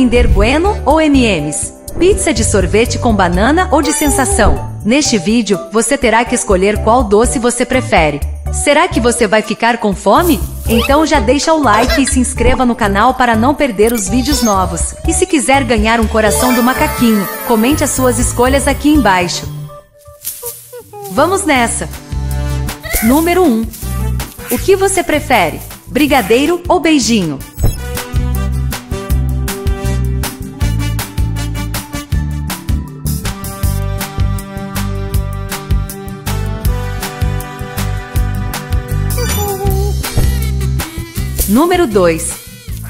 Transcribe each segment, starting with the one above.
Kinder Bueno ou M&M's? Pizza de sorvete com banana ou de sensação? Neste vídeo, você terá que escolher qual doce você prefere. Será que você vai ficar com fome? Então já deixa o like e se inscreva no canal para não perder os vídeos novos. E se quiser ganhar um coração do macaquinho, comente as suas escolhas aqui embaixo. Vamos nessa! Número 1. O que você prefere? Brigadeiro ou beijinho? Número 2.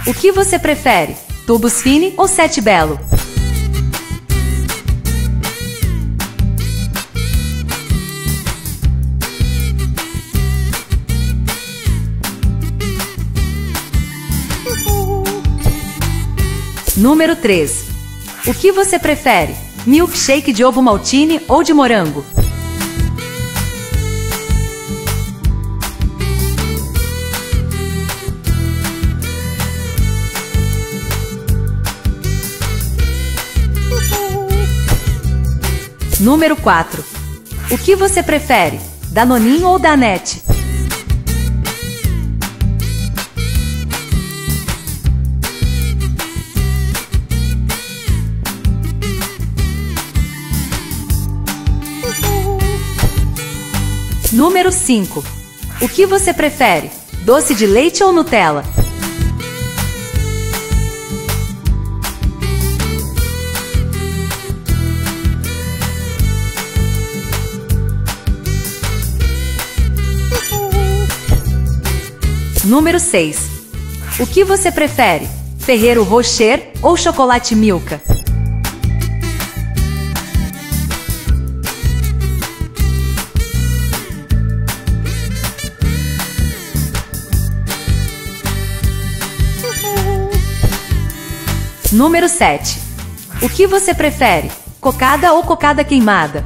O que você prefere? Tubos Fini ou Sete Belo? Número 3. O que você prefere? Milkshake de ovo maltine ou de morango? Número 4. O que você prefere? Danoninho ou Danete? Número 5. O que você prefere? Doce de leite ou Nutella? Número 6. O que você prefere? Ferreiro Rocher ou chocolate Milka? Número 7. O que você prefere? Cocada ou cocada queimada?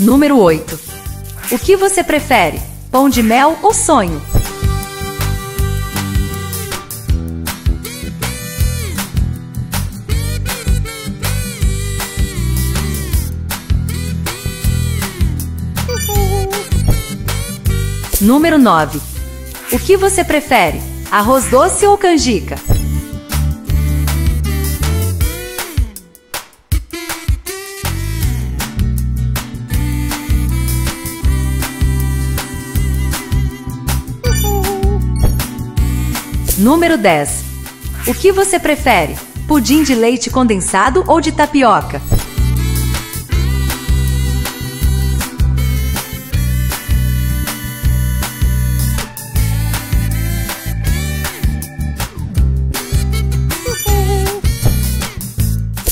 Número 8. O que você prefere? Pão de mel ou sonho? Número 9. O que você prefere? Arroz doce ou canjica? Número 10. O que você prefere? Pudim de leite condensado ou de tapioca?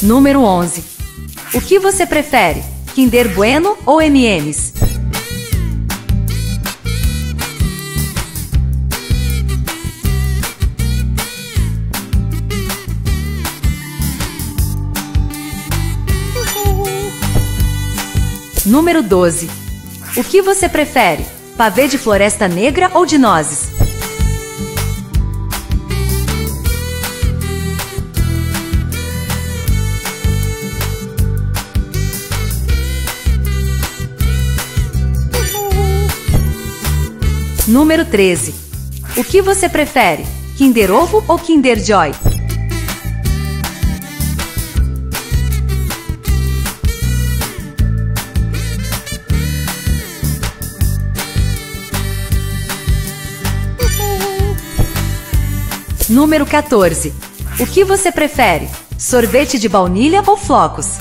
Número 11. O que você prefere? Kinder Bueno ou M&M's? Número 12. O que você prefere? Pavê de floresta negra ou de nozes? Número 13. O que você prefere? Kinder Ovo ou Kinder Joy? Número 14. O que você prefere? Sorvete de baunilha ou flocos?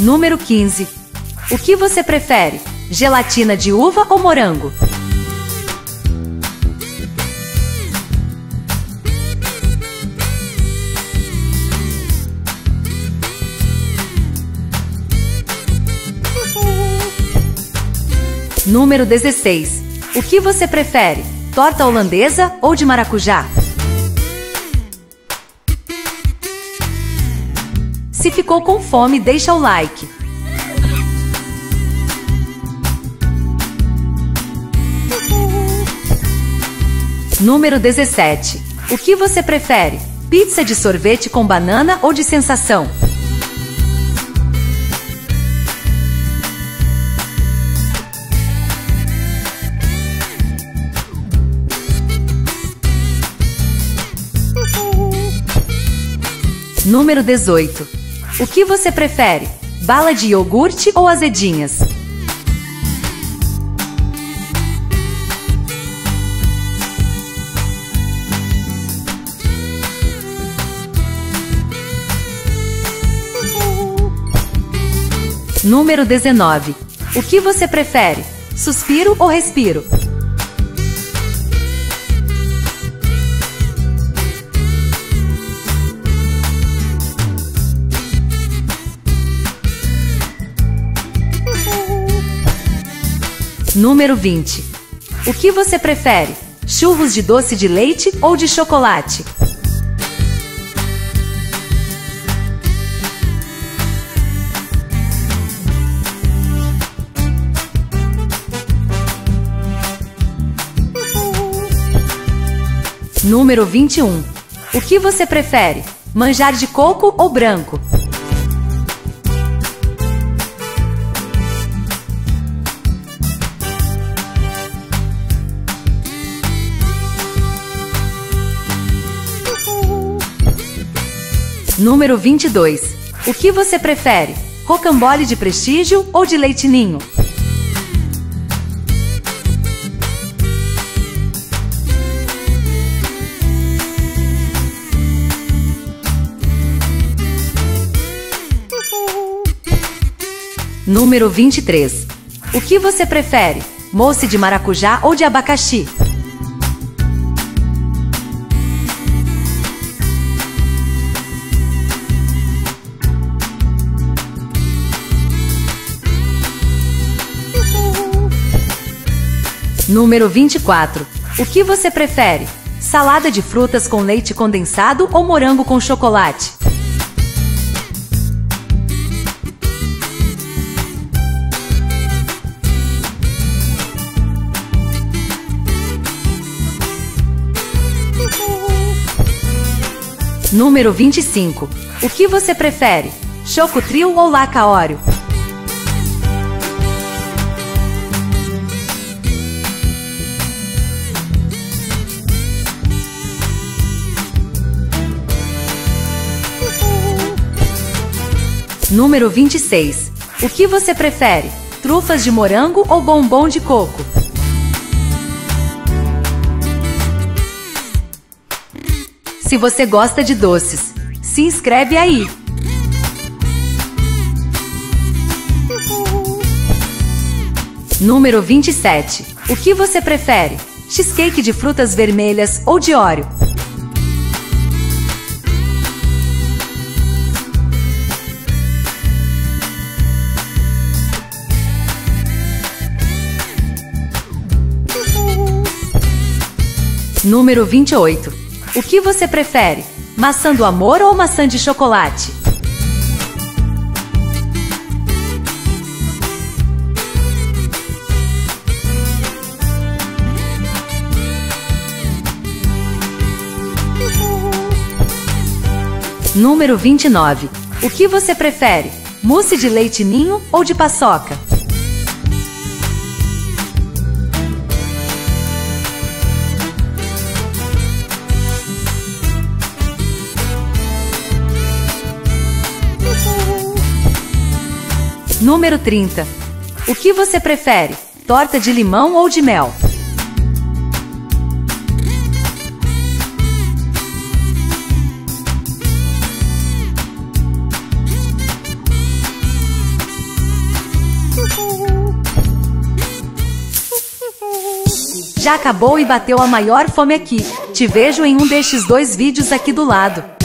Número 15. O que você prefere? Gelatina de uva ou morango? Número 16. O que você prefere? Torta holandesa ou de maracujá? Se ficou com fome, deixa o like. Número 17. O que você prefere? Pizza de sorvete com banana ou de sensação? Número 18. O que você prefere? Bala de iogurte ou azedinhas? Número 19. O que você prefere? Suspiro ou respiro? Número 20. O que você prefere? Churros de doce de leite ou de chocolate? Número 21. O que você prefere? Manjar de coco ou branco? Número 22. O que você prefere? Rocambole de prestígio ou de leitinho? Número 23. O que você prefere? Mousse de maracujá ou de abacaxi? Número 24. O que você prefere? Salada de frutas com leite condensado ou morango com chocolate? Número 25. O que você prefere? Choco Trio ou Laca Óreo? Número 26. O que você prefere? Trufas de morango ou bombom de coco? Se você gosta de doces, se inscreve aí. Número 27. O que você prefere? Cheesecake de frutas vermelhas ou de óleo? Número 28. O que você prefere? Maçã do amor ou maçã de chocolate? Número 29. O que você prefere? Mousse de leite ninho ou de paçoca? Número 30. O que você prefere? Torta de limão ou de mel? Já acabou e bateu a maior fome aqui. Te vejo em um destes dois vídeos aqui do lado.